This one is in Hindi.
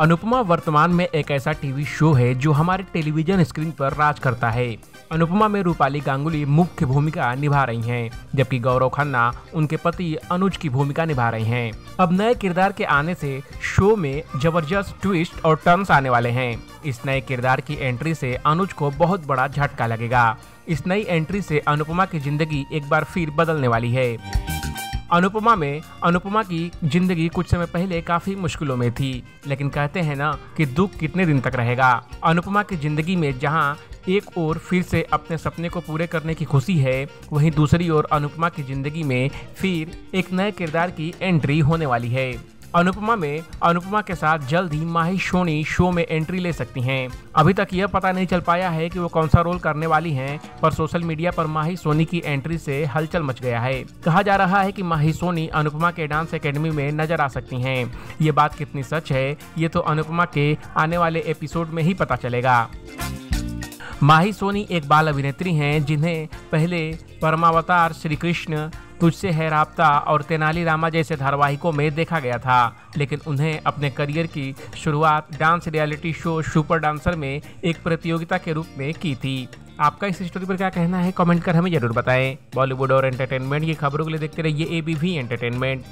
अनुपमा वर्तमान में एक ऐसा टीवी शो है जो हमारे टेलीविज़न स्क्रीन पर राज करता है। अनुपमा में रूपाली गांगुली मुख्य भूमिका निभा रही हैं, जबकि गौरव खन्ना उनके पति अनुज की भूमिका निभा रहे हैं। अब नए किरदार के आने से शो में ज़बरदस्त ट्विस्ट और टर्न्स आने वाले हैं। इस नए किरदार की एंट्री से अनुज को बहुत बड़ा झटका लगेगा। इस नई एंट्री से अनुपमा की ज़िंदगी एक बार फिर बदलने वाली है। अनुपमा में, अनुपमा की ज़िंदगी कुछ समय पहले काफ़ी मुश्किलों में थी, लेकिन कहते हैं ना कि दुख कितने दिन तक रहेगा। अनुपमा की ज़िंदगी में जहाँ एक ओर फिर से अपने सपने को पूरे करने की खुशी है, वहीं दूसरी ओर अनुपमा की ज़िंदगी में फिर एक नए किरदार की एंट्री होने वाली है। अनुपमा में, अनुपमा के साथ जल्द ही माही सोनी शो में एंट्री ले सकती हैं। अभी तक यह पता नहीं चल पाया है कि वो कौन सा रोल करने वाली हैं, पर सोशल मीडिया पर माही सोनी की एंट्री से हलचल मच गया है। कहा जा रहा है कि माही सोनी अनुपमा के डांस एकेडमी में नज़र आ सकती हैं। ये बात कितनी सच है, ये तो अनुपमा के आने वाले एपिसोड में ही पता चलेगा। माही सोनी एक बाल अभिनेत्री हैं, जिन्हें पहले परमावतार श्री कृष्ण तुझसे है राबता और तेनालीरामा जैसे धारावाहिकों में देखा गया था, लेकिन उन्हें अपने करियर की शुरुआत dance reality show super dancer में एक प्रतियोगिता के रूप में की थी। आपका इस स्टोरी पर क्या कहना है? कमेंट कर हमें ज़रूर बताएँ। बॉलीवुड और एंटरटेनमेंट की खबरों के लिए देखते रहिए एबीवी एंटरटेनमेंट